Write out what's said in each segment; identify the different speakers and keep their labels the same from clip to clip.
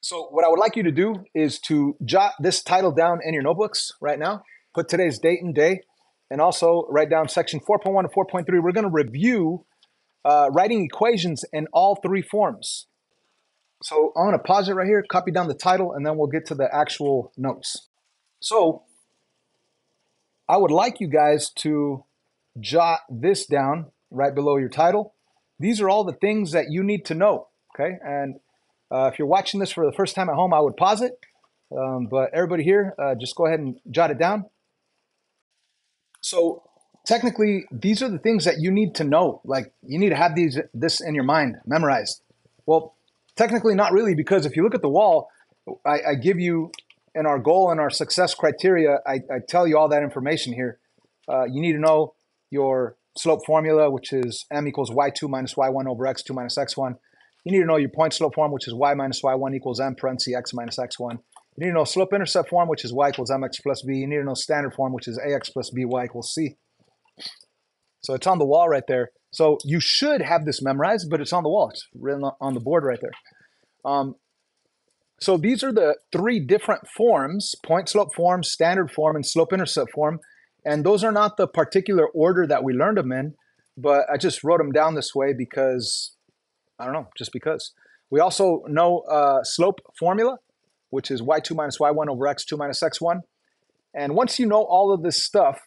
Speaker 1: So what I would like you to do is to jot this title down in your notebooks right now. Put today's date and day, and also write down section 4.1 to 4.3. We're going to review uh, writing equations in all three forms. So I'm going to pause it right here, copy down the title, and then we'll get to the actual notes. So I would like you guys to jot this down right below your title. These are all the things that you need to know, okay? And uh, if you're watching this for the first time at home, I would pause it. Um, but everybody here, uh, just go ahead and jot it down. So technically, these are the things that you need to know. Like you need to have these this in your mind, memorized. Well, technically, not really, because if you look at the wall, I, I give you in our goal and our success criteria. I, I tell you all that information here. Uh, you need to know your slope formula, which is m equals y2 minus y1 over x2 minus x1. You need to know your point slope form, which is y minus y1 equals m parentheses x minus x1. You need to know slope intercept form, which is y equals mx plus b. You need to know standard form, which is ax plus by equals c. So it's on the wall right there. So you should have this memorized, but it's on the wall. It's written on the board right there. Um, so these are the three different forms, point slope form, standard form, and slope intercept form. And those are not the particular order that we learned them in, but I just wrote them down this way because I don't know, just because. We also know uh, slope formula, which is y2 minus y1 over x2 minus x1. And once you know all of this stuff,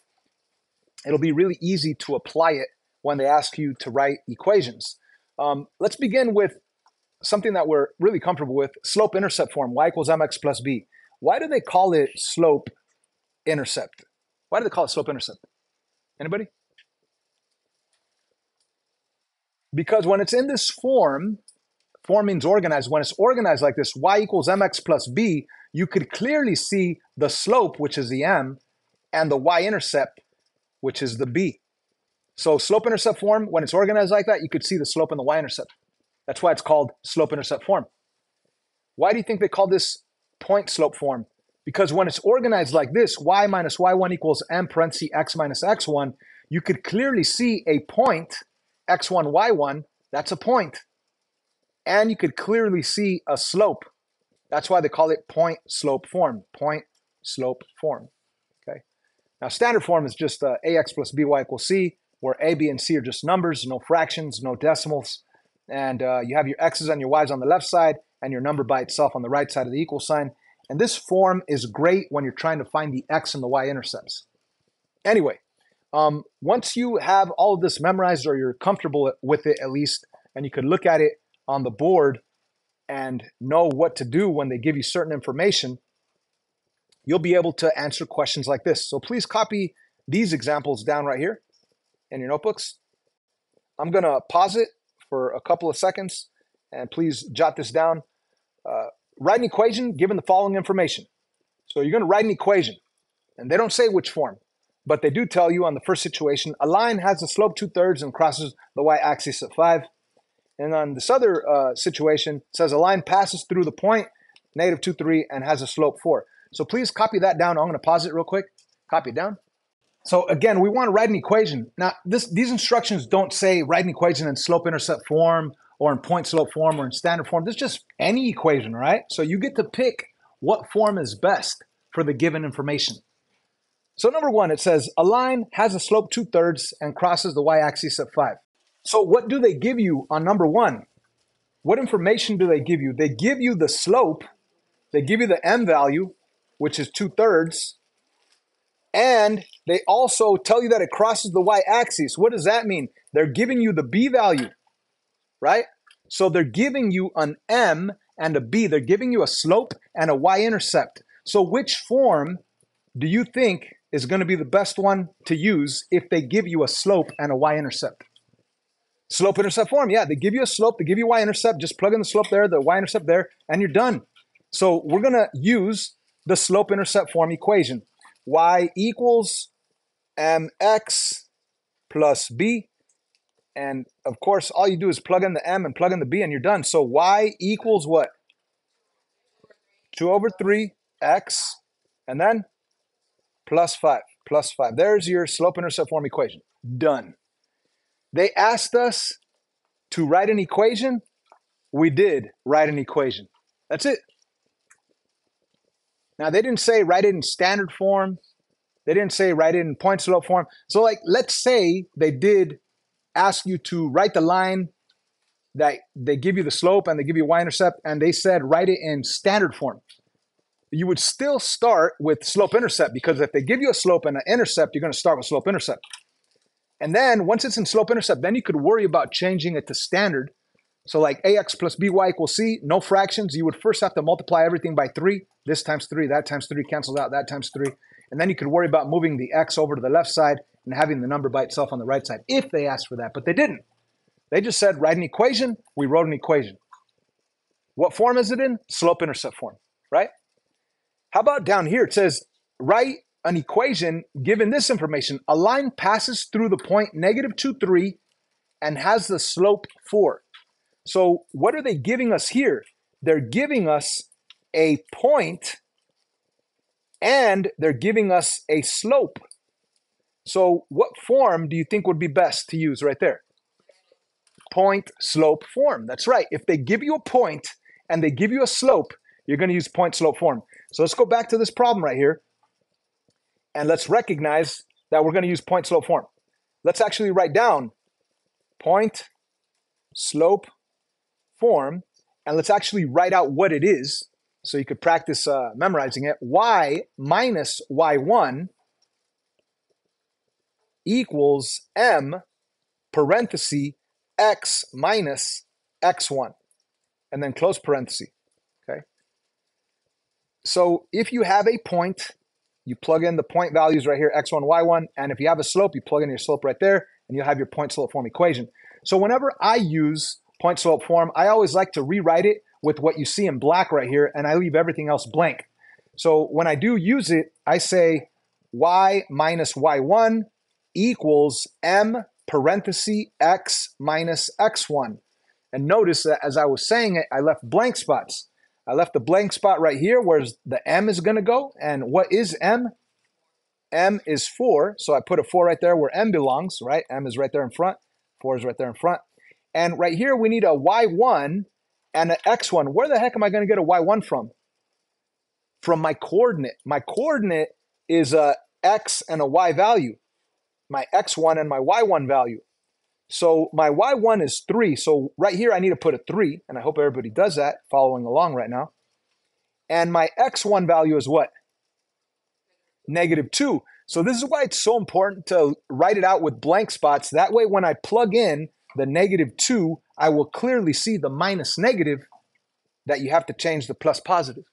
Speaker 1: it'll be really easy to apply it when they ask you to write equations. Um, let's begin with something that we're really comfortable with, slope intercept form, y equals mx plus b. Why do they call it slope intercept? Why do they call it slope intercept? Anybody? Because when it's in this form, form means organized. When it's organized like this, y equals mx plus b, you could clearly see the slope, which is the m, and the y-intercept, which is the b. So slope-intercept form, when it's organized like that, you could see the slope and the y-intercept. That's why it's called slope-intercept form. Why do you think they call this point slope form? Because when it's organized like this, y minus y1 equals m parentheses x minus x1, you could clearly see a point x1, y1, that's a point. And you could clearly see a slope. That's why they call it point slope form, point slope form. Okay. Now standard form is just uh, ax plus by equals c, where a, b, and c are just numbers, no fractions, no decimals. And uh, you have your x's and your y's on the left side and your number by itself on the right side of the equal sign. And this form is great when you're trying to find the x and the y intercepts. Anyway, um, once you have all of this memorized or you're comfortable with it at least, and you can look at it on the board and know what to do when they give you certain information, you'll be able to answer questions like this. So please copy these examples down right here in your notebooks. I'm going to pause it for a couple of seconds and please jot this down. Uh, write an equation given the following information. So you're going to write an equation, and they don't say which form. But they do tell you on the first situation, a line has a slope two thirds and crosses the y-axis at five. And on this other uh, situation, says a line passes through the point, negative two, three, and has a slope four. So please copy that down. I'm going to pause it real quick. Copy it down. So again, we want to write an equation. Now, this, these instructions don't say write an equation in slope-intercept form or in point slope form or in standard form. This is just any equation, right? So you get to pick what form is best for the given information. So number one, it says a line has a slope two thirds and crosses the y-axis at five. So what do they give you on number one? What information do they give you? They give you the slope, they give you the m value, which is two thirds, and they also tell you that it crosses the y-axis. What does that mean? They're giving you the b value, right? So they're giving you an m and a b. They're giving you a slope and a y-intercept. So which form do you think is going to be the best one to use if they give you a slope and a y-intercept. Slope intercept form, yeah, they give you a slope, they give you y-intercept, just plug in the slope there, the y-intercept there, and you're done. So we're going to use the slope intercept form equation. y equals mx plus b. And of course, all you do is plug in the m and plug in the b and you're done. So y equals what? 2 over 3x. And then plus 5, plus 5. There's your slope-intercept form equation. Done. They asked us to write an equation. We did write an equation. That's it. Now they didn't say write it in standard form. They didn't say write it in point slope form. So like let's say they did ask you to write the line that they give you the slope and they give you y-intercept and they said write it in standard form. You would still start with slope intercept because if they give you a slope and an intercept, you're going to start with slope intercept. And then once it's in slope intercept, then you could worry about changing it to standard. So like ax plus by equals c, no fractions. You would first have to multiply everything by 3. This times 3, that times 3 cancels out, that times 3. And then you could worry about moving the x over to the left side and having the number by itself on the right side if they asked for that. But they didn't. They just said write an equation. We wrote an equation. What form is it in? Slope intercept form, right? How about down here? It says write an equation given this information. A line passes through the point negative 2, 3 and has the slope 4. So what are they giving us here? They're giving us a point and they're giving us a slope. So what form do you think would be best to use right there? Point slope form. That's right. If they give you a point and they give you a slope, you're going to use point slope form. So let's go back to this problem right here. And let's recognize that we're going to use point slope form. Let's actually write down point slope form. And let's actually write out what it is so you could practice uh, memorizing it. y minus y1 equals m parenthesis x minus x1 and then close parenthesis. So if you have a point, you plug in the point values right here, x1, y1, and if you have a slope, you plug in your slope right there, and you'll have your point slope form equation. So whenever I use point slope form, I always like to rewrite it with what you see in black right here, and I leave everything else blank. So when I do use it, I say y minus y1 equals m parenthesis x minus x1. And notice that as I was saying it, I left blank spots. I left the blank spot right here where the m is going to go. And what is m? m is 4. So I put a 4 right there where m belongs, right? m is right there in front. 4 is right there in front. And right here, we need a y1 and an x1. Where the heck am I going to get a y1 from? From my coordinate. My coordinate is a x and a y value my x1 and my y1 value. So my y1 is 3. So right here, I need to put a 3, and I hope everybody does that following along right now. And my x1 value is what? Negative 2. So this is why it's so important to write it out with blank spots. That way, when I plug in the negative 2, I will clearly see the minus negative that you have to change the plus positive.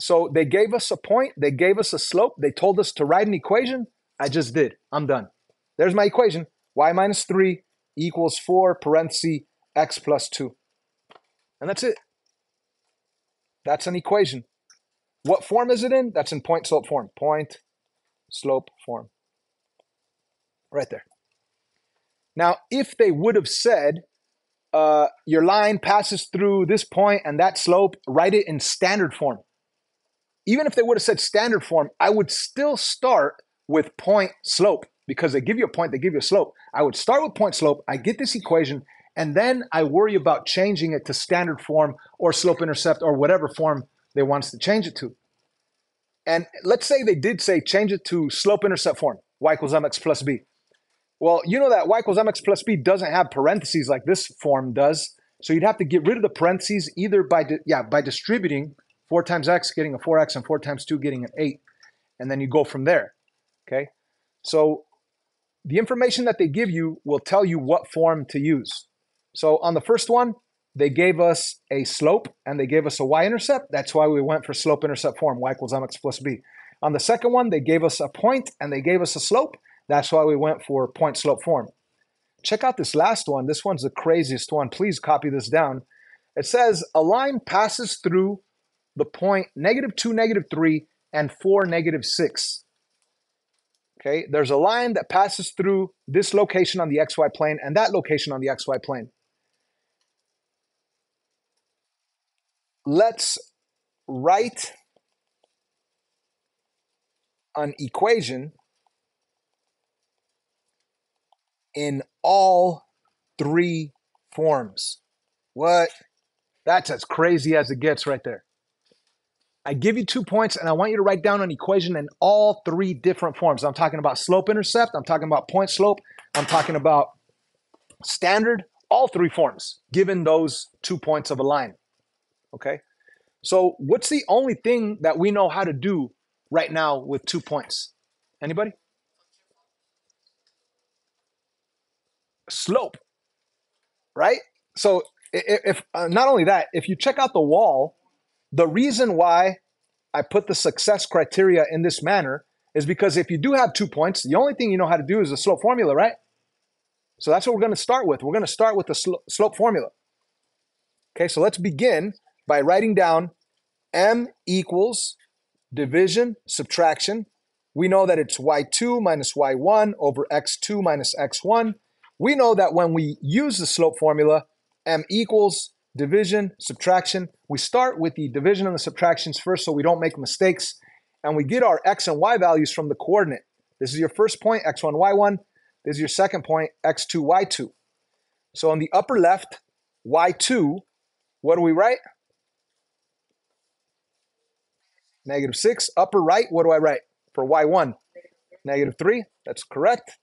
Speaker 1: So they gave us a point, they gave us a slope, they told us to write an equation. I just did. I'm done. There's my equation. y minus 3 equals 4 parenthesis x plus 2. And that's it. That's an equation. What form is it in? That's in point slope form. Point slope form. Right there. Now, if they would have said, uh, your line passes through this point and that slope, write it in standard form even if they would have said standard form, I would still start with point slope because they give you a point, they give you a slope. I would start with point slope, I get this equation, and then I worry about changing it to standard form or slope intercept or whatever form they want us to change it to. And let's say they did say change it to slope intercept form, y equals mx plus b. Well, you know that y equals mx plus b doesn't have parentheses like this form does. So you'd have to get rid of the parentheses either by, yeah, by distributing 4 times x getting a 4x and 4 times 2 getting an 8. And then you go from there. Okay? So the information that they give you will tell you what form to use. So on the first one, they gave us a slope and they gave us a y-intercept. That's why we went for slope-intercept form, y equals mx plus b. On the second one, they gave us a point and they gave us a slope. That's why we went for point-slope form. Check out this last one. This one's the craziest one. Please copy this down. It says a line passes through the point negative 2, negative 3, and 4, negative 6. Okay, there's a line that passes through this location on the xy plane and that location on the xy plane. Let's write an equation in all three forms. What? That's as crazy as it gets right there. I give you two points and I want you to write down an equation in all three different forms. I'm talking about slope intercept, I'm talking about point slope, I'm talking about standard, all three forms, given those two points of a line. Okay? So what's the only thing that we know how to do right now with two points? Anybody? Slope, right? So if, if uh, not only that, if you check out the wall, the reason why I put the success criteria in this manner is because if you do have two points, the only thing you know how to do is the slope formula, right? So that's what we're going to start with. We're going to start with the sl slope formula. Okay, so let's begin by writing down m equals division, subtraction. We know that it's y2 minus y1 over x2 minus x1. We know that when we use the slope formula, m equals division, subtraction. We start with the division and the subtractions first so we don't make mistakes. And we get our x and y values from the coordinate. This is your first point, x1, y1. This is your second point, x2, y2. So on the upper left, y2, what do we write? Negative 6. Upper right, what do I write for y1? Negative 3. That's correct.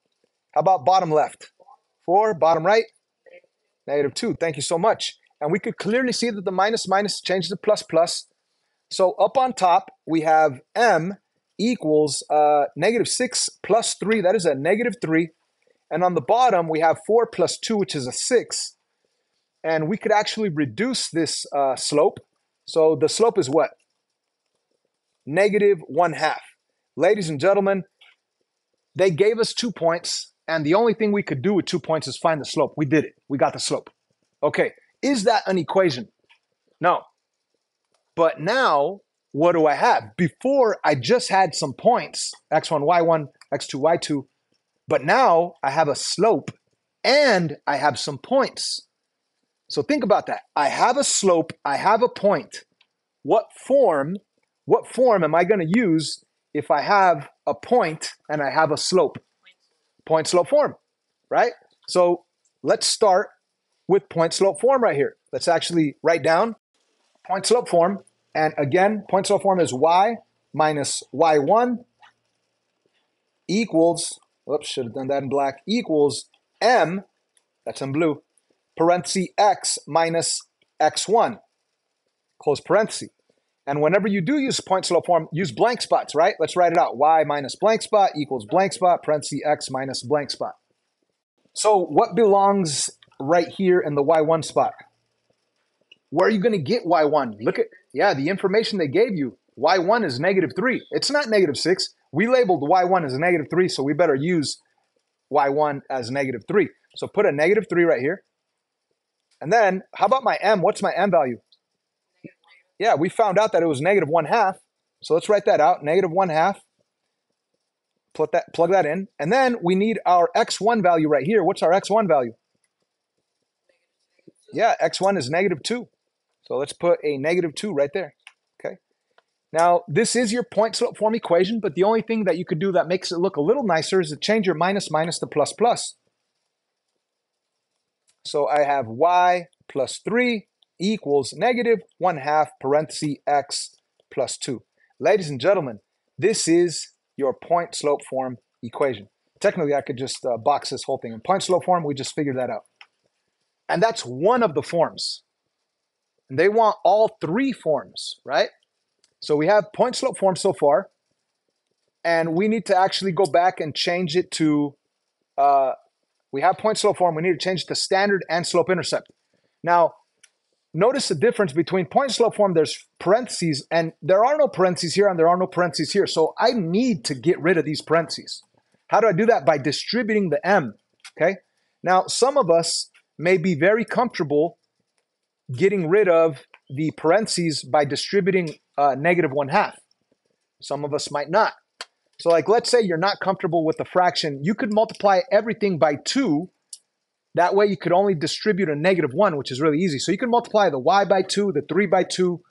Speaker 1: How about bottom left? 4. Bottom right? Negative 2. Thank you so much. And we could clearly see that the minus minus changes to plus plus. So up on top, we have m equals uh, negative 6 plus 3. That is a negative 3. And on the bottom, we have 4 plus 2, which is a 6. And we could actually reduce this uh, slope. So the slope is what? Negative 1 half. Ladies and gentlemen, they gave us two points. And the only thing we could do with two points is find the slope. We did it. We got the slope. Okay, is that an equation? No. But now, what do I have? Before, I just had some points, x1, y1, x2, y2. But now I have a slope and I have some points. So think about that. I have a slope, I have a point. What form, what form am I going to use if I have a point and I have a slope? Point slope form, right? So let's start with point slope form right here. Let's actually write down point slope form. And again, point slope form is y minus y1 equals Whoops, should have done that in black. Equals m, that's in blue, parenthesis x minus x1, close parenthesis. And whenever you do use point slope form, use blank spots, right? Let's write it out. y minus blank spot equals blank spot, parenthesis x minus blank spot. So what belongs right here in the y1 spot? Where are you going to get y1? Look at, yeah, the information they gave you. y1 is negative 3. It's not negative 6. We labeled y1 as a negative 3, so we better use y1 as negative 3. So put a negative 3 right here. And then, how about my m? What's my m value? Yeah, we found out that it was negative 1 half. So let's write that out, negative 1 half. Put that, plug that in. And then we need our x1 value right here. What's our x1 value? Yeah, x1 is negative 2. So let's put a negative 2 right there. Okay. Now, this is your point slope form equation, but the only thing that you could do that makes it look a little nicer is to change your minus minus to plus plus. So I have y plus 3 equals negative 1 half parenthesis x plus 2. Ladies and gentlemen, this is your point slope form equation. Technically, I could just uh, box this whole thing. In point slope form, we just figured that out. And that's one of the forms. And they want all three forms, right? So we have point slope form so far, and we need to actually go back and change it to, uh, we have point slope form, we need to change it to standard and slope intercept. Now, notice the difference between point slope form, there's parentheses, and there are no parentheses here and there are no parentheses here. So I need to get rid of these parentheses. How do I do that? By distributing the M, okay? Now, some of us may be very comfortable getting rid of the parentheses by distributing uh, negative one half. Some of us might not. So like, let's say you're not comfortable with the fraction. You could multiply everything by two. That way you could only distribute a negative one, which is really easy. So you can multiply the y by two, the three by two,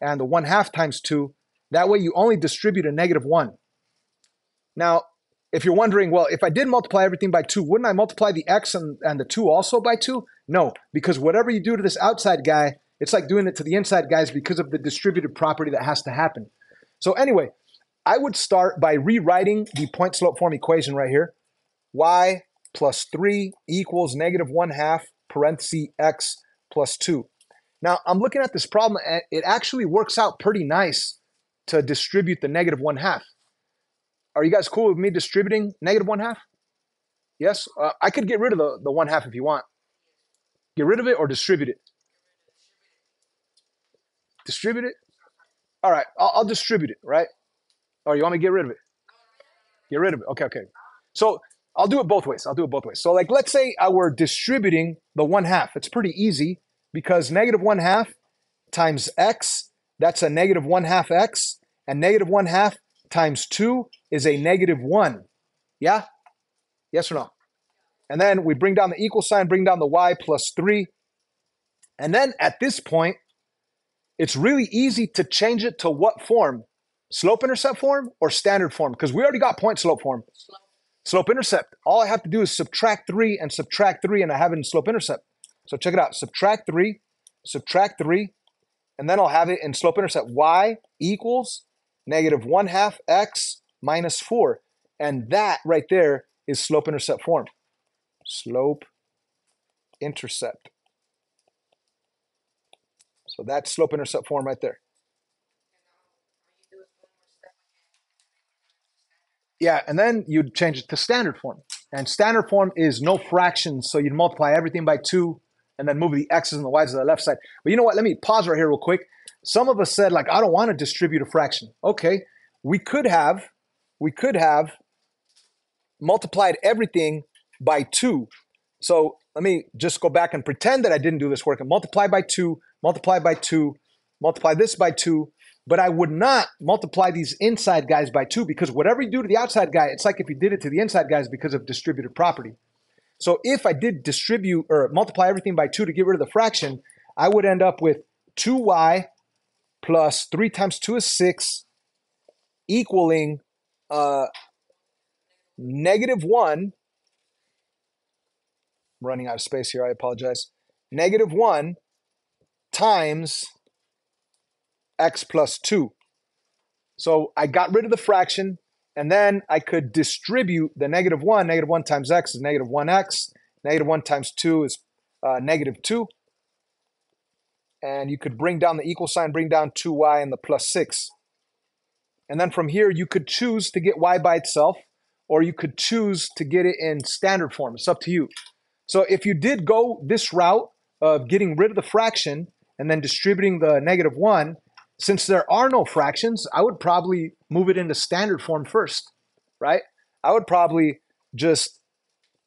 Speaker 1: and the one half times two. That way you only distribute a negative one. Now, if you're wondering, well, if I did multiply everything by two, wouldn't I multiply the x and, and the two also by two? No, because whatever you do to this outside guy, It's like doing it to the inside guys because of the distributive property that has to happen. So anyway, I would start by rewriting the point slope form equation right here. y plus 3 equals negative 1 half parenthesis x plus 2. Now, I'm looking at this problem, and it actually works out pretty nice to distribute the negative 1 half. Are you guys cool with me distributing negative 1 half? Yes? Uh, I could get rid of the, the 1 half if you want. Get rid of it or distribute it? Distribute it? All right, I'll, I'll distribute it, right? Or you want me to get rid of it? Get rid of it. Okay, okay. So I'll do it both ways. I'll do it both ways. So like, let's say I were distributing the one half. It's pretty easy because negative one half times x, that's a negative one half x, and negative one half times two is a negative one. Yeah? Yes or no? And then we bring down the equal sign, bring down the y plus three. And then at this point, it's really easy to change it to what form? Slope intercept form or standard form? Because we already got point slope form. Slope intercept. All I have to do is subtract 3 and subtract 3, and I have it in slope intercept. So check it out. Subtract 3, subtract 3, and then I'll have it in slope intercept. y equals negative 1 half x minus 4. And that right there is slope intercept form. Slope intercept. So that's slope intercept form right there. Yeah, and then you'd change it to standard form. And standard form is no fractions, so you'd multiply everything by two and then move the x's and the y's to the left side. But you know what? Let me pause right here real quick. Some of us said, like, I don't want to distribute a fraction. Okay, we could have, we could have multiplied everything by two. So let me just go back and pretend that I didn't do this work and multiply by two, multiply by two, multiply this by two, but I would not multiply these inside guys by two because whatever you do to the outside guy, it's like if you did it to the inside guys because of distributed property. So if I did distribute or multiply everything by two to get rid of the fraction, I would end up with 2y plus 3 times 2 is 6 equaling uh, negative 1. I'm running out of space here. I apologize. Negative 1 times x plus 2. So I got rid of the fraction, and then I could distribute the negative 1. Negative 1 times x is negative 1x. Negative 1 times 2 is uh, negative 2. And you could bring down the equal sign, bring down 2y and the plus 6. And then from here, you could choose to get y by itself, or you could choose to get it in standard form. It's up to you. So if you did go this route of getting rid of the fraction and then distributing the negative 1, since there are no fractions, I would probably move it into standard form first, right? I would probably just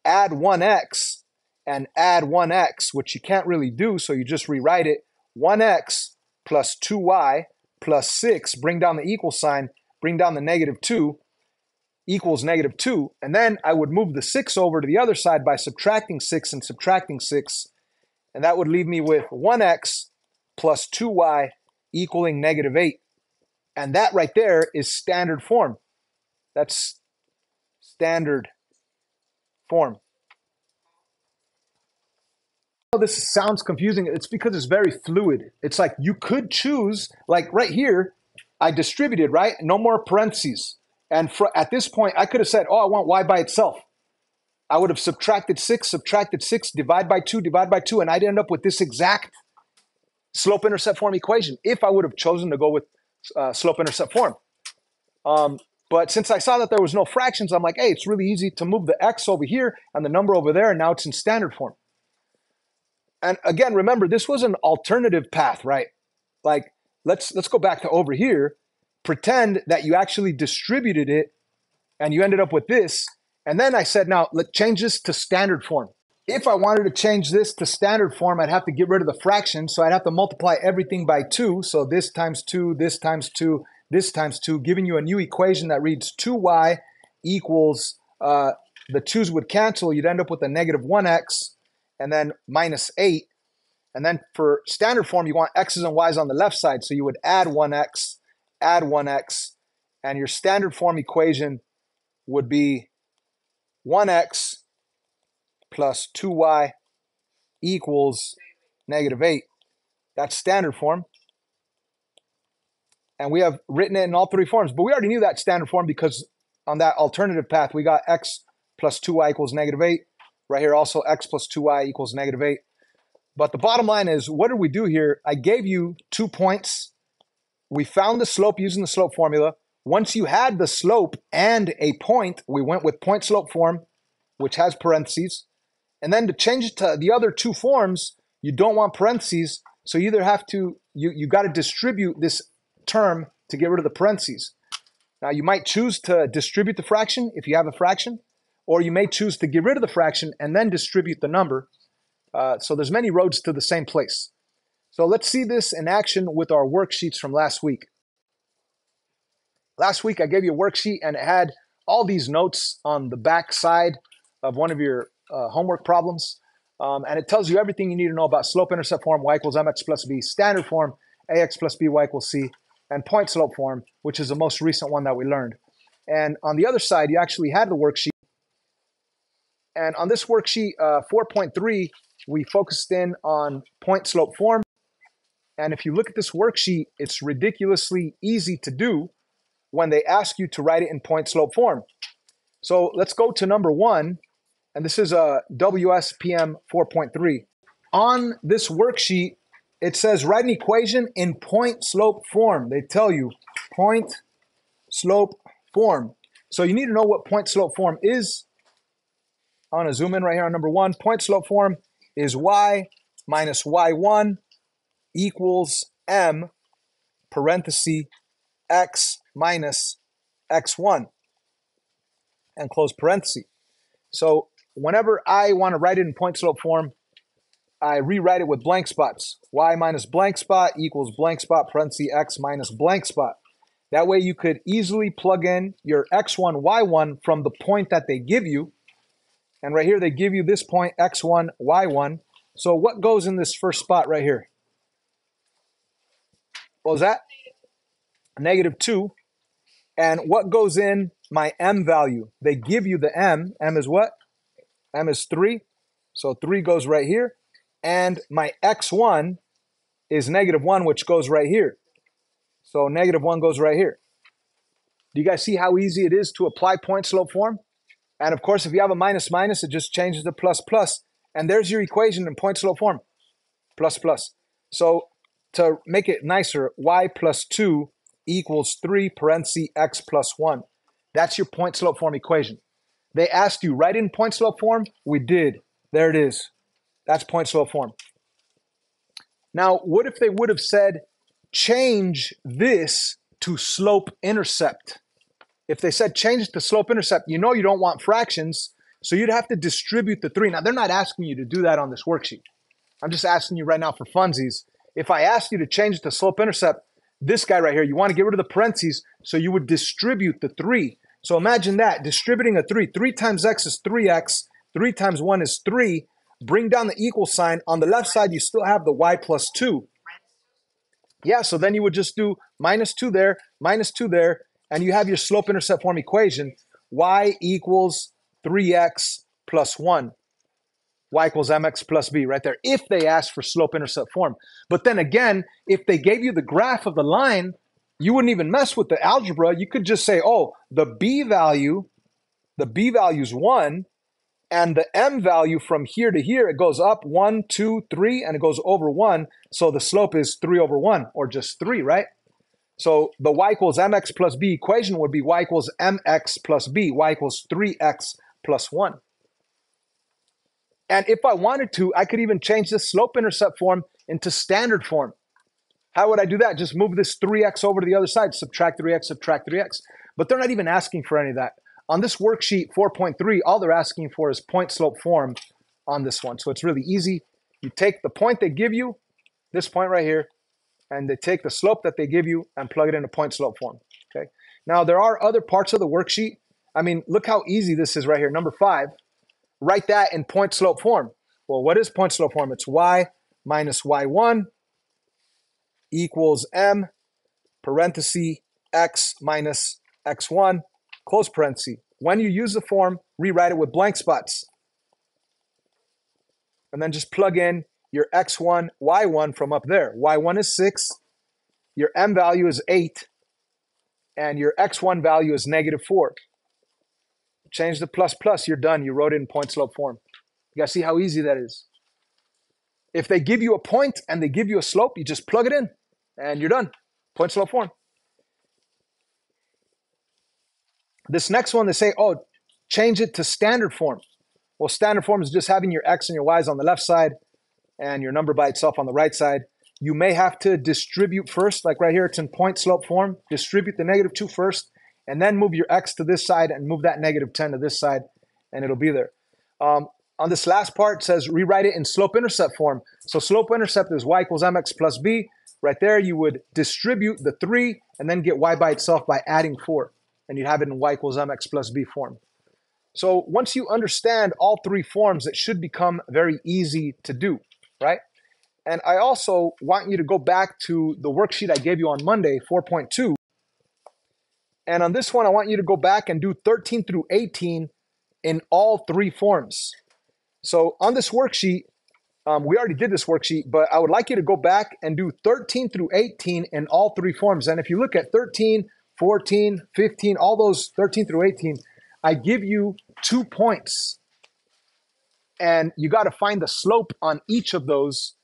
Speaker 1: add 1x and add 1x, which you can't really do, so you just rewrite it. 1x plus 2y plus 6, bring down the equal sign, bring down the negative 2, equals negative 2. And then I would move the 6 over to the other side by subtracting 6 and subtracting 6. And that would leave me with 1x plus 2y equaling negative 8. And that right there is standard form. That's standard form. This sounds confusing. It's because it's very fluid. It's like you could choose, like right here, I distributed, right? No more parentheses. And for, at this point, I could have said, oh, I want y by itself. I would have subtracted 6, subtracted 6, divide by 2, divide by 2, and I'd end up with this exact slope intercept form equation if I would have chosen to go with uh, slope intercept form. Um, but since I saw that there was no fractions, I'm like, hey, it's really easy to move the x over here and the number over there, and now it's in standard form. And again, remember, this was an alternative path, right? Like, let's let's go back to over here. Pretend that you actually distributed it and you ended up with this. And then I said, now let's change this to standard form. If I wanted to change this to standard form, I'd have to get rid of the fraction. So I'd have to multiply everything by 2. So this times 2, this times 2, this times 2, giving you a new equation that reads 2y equals, uh, the 2's would cancel. You'd end up with a negative 1x and then minus 8. And then for standard form, you want x's and y's on the left side. So you would add 1x, add 1x, and your standard form equation would be 1x plus 2y equals negative 8. That's standard form. And we have written it in all three forms, but we already knew that standard form because on that alternative path, we got x plus 2y equals negative 8. Right here also x plus 2y equals negative 8. But the bottom line is, what did we do here? I gave you two points. We found the slope using the slope formula. Once you had the slope and a point, we went with point slope form, which has parentheses. And then to change it to the other two forms, you don't want parentheses. So you either have to, you, you got to distribute this term to get rid of the parentheses. Now you might choose to distribute the fraction if you have a fraction, or you may choose to get rid of the fraction and then distribute the number. Uh, so there's many roads to the same place. So let's see this in action with our worksheets from last week. Last week I gave you a worksheet and it had all these notes on the back side of one of your uh, homework problems. Um, and it tells you everything you need to know about slope-intercept form, y equals mx plus b, standard form, ax plus by equals c, and point slope form, which is the most recent one that we learned. And on the other side, you actually had the worksheet. And on this worksheet uh, 4.3, we focused in on point slope form. And if you look at this worksheet, it's ridiculously easy to do when they ask you to write it in point slope form. So let's go to number one, and this is a uh, WSPM 4.3. On this worksheet, it says write an equation in point slope form. They tell you point slope form. So you need to know what point slope form is. I want to zoom in right here on number one. Point slope form is y minus y1 equals m parenthesis x minus x1 and close parenthesis. So whenever I want to write it in point slope form, I rewrite it with blank spots. y minus blank spot equals blank spot parenthesis x minus blank spot. That way you could easily plug in your x1, y1 from the point that they give you. And right here, they give you this point, x1, y1. So what goes in this first spot right here? What was that? Negative 2. And what goes in my m value? They give you the m. m is what? m is 3. So 3 goes right here and my x1 is negative 1, which goes right here. So negative 1 goes right here. Do you guys see how easy it is to apply point slope form? And of course, if you have a minus minus, it just changes to plus plus. And there's your equation in point slope form, plus plus. So to make it nicer, y plus 2 equals 3 parenthesis x plus 1. That's your point slope form equation. They asked you, write in point slope form? We did. There it is. That's point slope form. Now, what if they would have said, change this to slope intercept? If they said change it to slope intercept, you know you don't want fractions, so you'd have to distribute the three. Now, they're not asking you to do that on this worksheet. I'm just asking you right now for funsies. If I asked you to change it to slope intercept, this guy right here, you want to get rid of the parentheses, so you would distribute the three. So imagine that, distributing a three. Three times x is 3x, three times one is three, bring down the equal sign. On the left side, you still have the y plus 2. Yeah, so then you would just do minus 2 there, minus 2 there, and you have your slope-intercept form equation. y equals 3x plus 1. y equals mx plus b right there, if they ask for slope-intercept form. But then again, if they gave you the graph of the line, you wouldn't even mess with the algebra. You could just say, oh, the b value, the b value is 1, and the m value from here to here, it goes up one, two, three, and it goes over one. So the slope is three over one, or just three, right? So the y equals mx plus b equation would be y equals mx plus b, y equals 3x plus 1. And if I wanted to, I could even change this slope intercept form into standard form. How would I do that? Just move this 3x over to the other side, subtract 3x, subtract 3x. But they're not even asking for any of that. On this worksheet 4.3, all they're asking for is point slope form on this one. So it's really easy. You take the point they give you, this point right here, and they take the slope that they give you and plug it in into point slope form. Okay. Now there are other parts of the worksheet. I mean, look how easy this is right here. Number five, write that in point slope form. Well, what is point slope form? It's y minus y1 equals m parenthesis x minus x1 close parenthesis. When you use the form, rewrite it with blank spots. And then just plug in your x1, y1 from up there. y1 is 6, your m value is 8, and your x1 value is negative 4. Change the plus plus, you're done. You wrote it in point slope form. You guys see how easy that is? If they give you a point and they give you a slope, you just plug it in and you're done. Point slope form. This next one, they say, oh, change it to standard form. Well, standard form is just having your x and your y's on the left side and your number by itself on the right side. You may have to distribute first, like right here, it's in point slope form. Distribute the negative 2 first, and then move your x to this side and move that negative 10 to this side, and it'll be there. Um, on this last part, says rewrite it in slope-intercept form. So slope-intercept is y equals mx plus b. Right there, you would distribute the 3 and then get y by itself by adding 4. And you'd have it in y equals mx plus b form. So once you understand all three forms, it should become very easy to do, right? And I also want you to go back to the worksheet I gave you on Monday, 4.2. And on this one, I want you to go back and do 13 through 18 in all three forms. So on this worksheet, um, we already did this worksheet, but I would like you to go back and do 13 through 18 in all three forms. And if you look at 13, 14, 15, all those 13 through 18, I give you two points. And you got to find the slope on each of those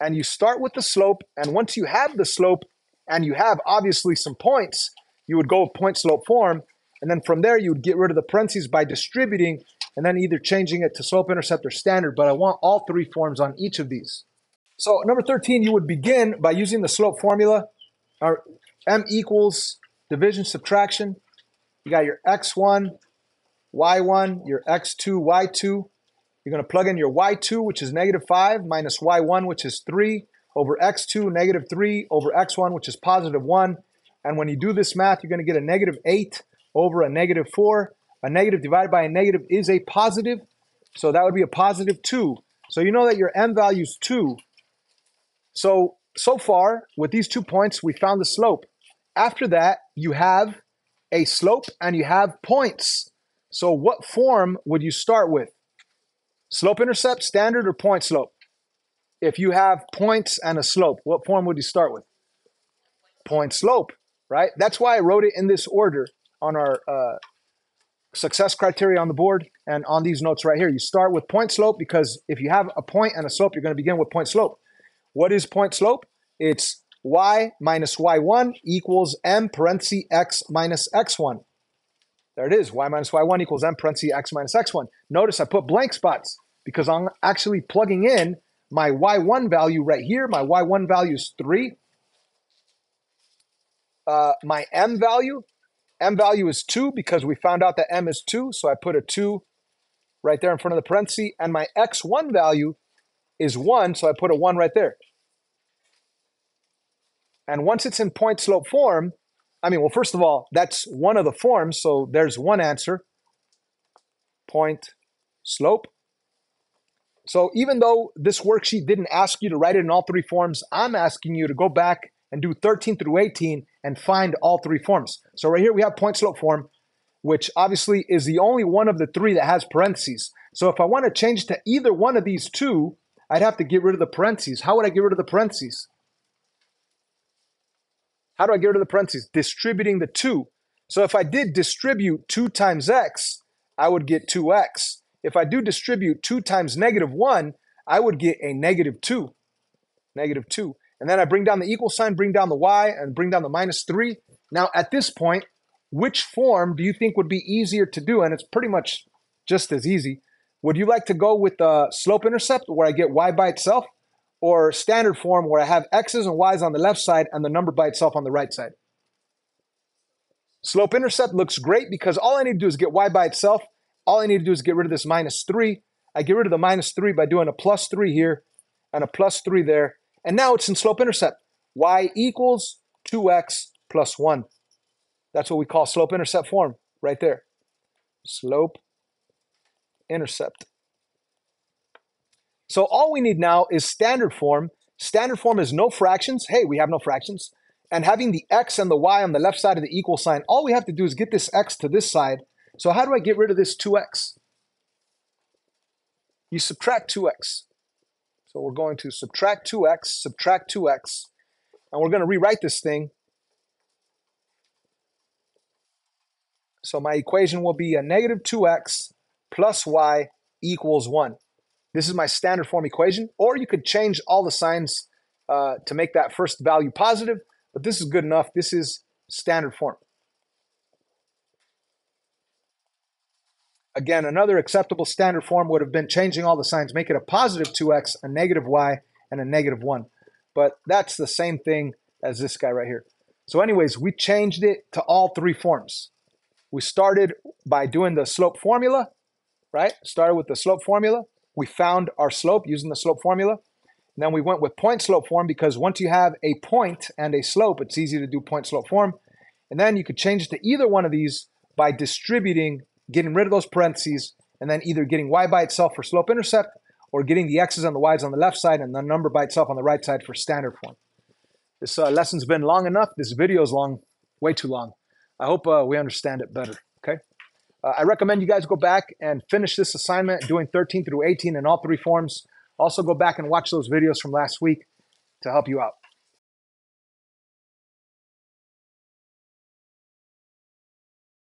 Speaker 1: and you start with the slope. And once you have the slope and you have obviously some points, you would go point slope form. And then from there, you would get rid of the parentheses by distributing and then either changing it to slope intercept or standard. But I want all three forms on each of these. So number 13, you would begin by using the slope formula, or m equals division subtraction. You got your x1, y1, your x2, y2. You're going to plug in your y2, which is negative 5, minus y1, which is 3, over x2, negative 3, over x1, which is positive 1. And when you do this math, you're going to get a negative 8 over a negative 4. A negative divided by a negative is a positive, so that would be a positive 2. So you know that your m value is 2. So, so far, with these two points, we found the slope. After that, you have a slope and you have points. So what form would you start with? Slope intercept, standard, or point slope? If you have points and a slope, what form would you start with? Point slope, right? That's why I wrote it in this order on our uh, success criteria on the board and on these notes right here. You start with point slope because if you have a point and a slope, you're going to begin with point slope. What is point slope? It's y minus y1 equals m parenthesis x minus x1. There it is, y minus y1 equals m parenthesis x minus x1. Notice I put blank spots because I'm actually plugging in my y1 value right here. My y1 value is 3. Uh, my m value, m value is 2 because we found out that m is 2. So I put a 2 right there in front of the parenthesis. And my x1 value is 1. So I put a 1 right there. And once it's in point slope form, I mean, well, first of all, that's one of the forms. So there's one answer point slope. So even though this worksheet didn't ask you to write it in all three forms, I'm asking you to go back and do 13 through 18 and find all three forms. So right here we have point slope form, which obviously is the only one of the three that has parentheses. So if I want to change to either one of these two, I'd have to get rid of the parentheses. How would I get rid of the parentheses? How do I get rid of the parentheses? Distributing the 2. So if I did distribute 2 times x, I would get 2x. If I do distribute 2 times negative 1, I would get a negative 2. Negative 2. And then I bring down the equal sign, bring down the y, and bring down the minus 3. Now, at this point, which form do you think would be easier to do? And it's pretty much just as easy. Would you like to go with the slope intercept where I get y by itself? Or standard form where I have x's and y's on the left side and the number by itself on the right side? Slope intercept looks great because all I need to do is get y by itself all I need to do is get rid of this minus 3. I get rid of the minus 3 by doing a plus 3 here and a plus 3 there. And now it's in slope intercept. y equals 2x plus 1. That's what we call slope intercept form right there. Slope intercept. So all we need now is standard form. Standard form is no fractions. Hey, we have no fractions. And having the x and the y on the left side of the equal sign, all we have to do is get this x to this side so how do I get rid of this 2x? You subtract 2x. So we're going to subtract 2x, subtract 2x, and we're going to rewrite this thing. So my equation will be a negative 2x plus y equals 1. This is my standard form equation, or you could change all the signs uh, to make that first value positive, but this is good enough. This is standard form. Again, another acceptable standard form would have been changing all the signs, make it a positive 2x, a negative y, and a negative 1. But that's the same thing as this guy right here. So anyways, we changed it to all three forms. We started by doing the slope formula, right? Started with the slope formula. We found our slope using the slope formula. And then we went with point slope form because once you have a point and a slope, it's easy to do point slope form. And then you could change it to either one of these by distributing getting rid of those parentheses, and then either getting y by itself for slope intercept or getting the x's and the y's on the left side and the number by itself on the right side for standard form. This uh, lesson's been long enough. This video is long, way too long. I hope uh, we understand it better? Uh, I recommend you guys go back and finish this assignment doing 13 through 18 in all three forms. Also go back and watch those videos from last week to help you out.